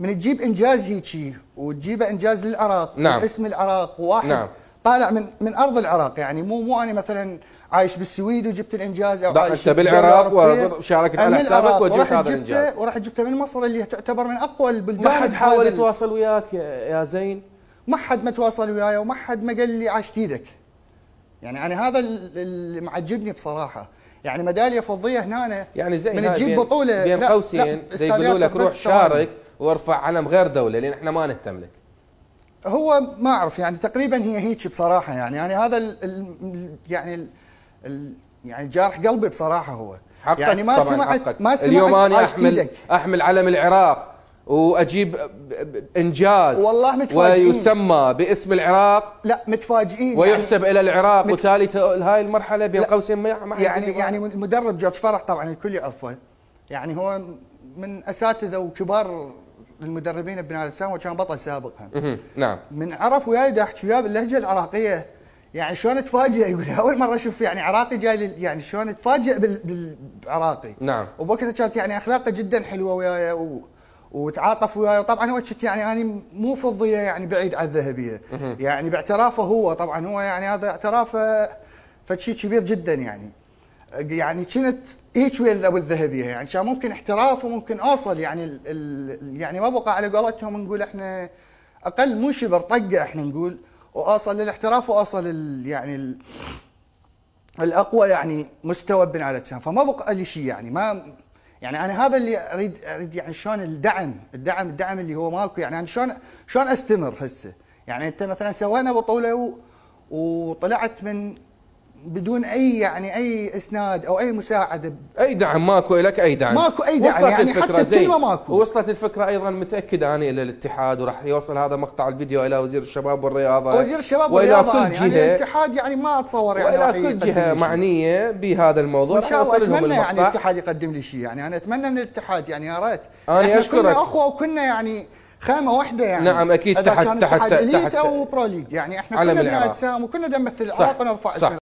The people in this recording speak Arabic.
من تجيب إنجاز هيجي وتجيبه إنجاز للعراق نعم. اسم العراق وواحد نعم. طالع من من أرض العراق يعني مو مو أنا مثلا عايش بالسويد وجبت الإنجاز أو عايش بدولة بالعراق. وشاركت على حسابك وجبت ورحت هذا جبته- الإنجاز. ورحت جبته من مصر اللي هي تعتبر من أقوى البلدان ما حد حاول يتواصل وياك يا زين ما حد ما تواصل وياي وما حد ما قال لي عاشت إيدك يعني أنا هذا ال- اللي معجبني بصراحة يعني ميدالية فضية هنا يعني زين من تجيب بطولة بين قوسين يقولوا لك روح. شارك وارفع علم غير دوله لأن إحنا ما نهتم لك هو ما أعرف يعني تقريبا هي هيك بصراحة يعني أنا هذا ال ال يعني ال ال يعني جارح قلبي بصراحة هو حقك يعني ما طبعاً سمعت حقك. ما سمعت اليوم أنا أحمل إيدك. أحمل علم العراق وأجيب إنجاز والله متفاجئين. ويسمى باسم العراق لا متفاجئين ويحسب إلى العراق مت- وتالي هاي المرحلة بين. قوسين ما يعني يعني المدرب جورج فرح طبعا الكل يعرفه يعني هو من أساتذة وكبار المدربين بنادي السام وكان بطل سابق هم. مهم. نعم. من عرف وياي دا احكي وياه باللهجة العراقية. يعني شلون تفاجئ؟ يقول أول مرة أشوف يعني عراقي جاي لل- يعني شلون تفاجئ بال- بالعراقي. نعم. وبوقتها كانت يعني أخلاقه جدا حلوة وياي و... وتعاطف وياي. طبعا هو كنت يعني أنا مو فضية يعني بعيد عن الذهبية. يعني باعترافه هو طبعا هو يعني هذا اعترافه فشيء كبير جدا يعني. يعني كنت هيك ويا ابو الذهبيه يعني كان ممكن احتراف وممكن اوصل يعني ال يعني ما بقى على قولتهم نقول إحنا أقل مو شبر طقه إحنا نقول واوصل للاحتراف واوصل ال يعني ال الأقوى يعني مستوى بن على الاجسام فما بقى لي شيء يعني ما يعني أنا هذا اللي اريد أريد يعني شلون الدعم الدعم الدعم اللي هو ماكو يعني أنا شلون شلون أستمر هسه؟ يعني أنت مثلا سوينا بطولة و وطلعت من بدون أي يعني أي إسناد أو أي مساعدة أي دعم ماكو لك أي دعم ماكو أي دعم، وصلت يعني الفكرة حتى زين. الكلمة ماكو. ووصلت الفكرة أيضا متأكد أني إلى الاتحاد وراح يوصل هذا مقطع الفيديو إلى وزير الشباب والرياضة وزير الشباب والرياضة كل يعني جهة الاتحاد يعني ما اتصور يعني وإلى كل جهة. معنية بهذا الموضوع وإن شاء الله أتمنى يعني. الاتحاد يقدم لي شيء يعني أنا أتمنى من الاتحاد يعني يا ريت أنا إحنا أشكرك. كنا أخوة وكنا يعني خامة واحدة يعني نعم، إذا تحت- تحت- إليت تحت أو برو ليج يعني إحنا علم كنا العراق. بنادي سام وكنا نمثل العراق ونرفع. اسم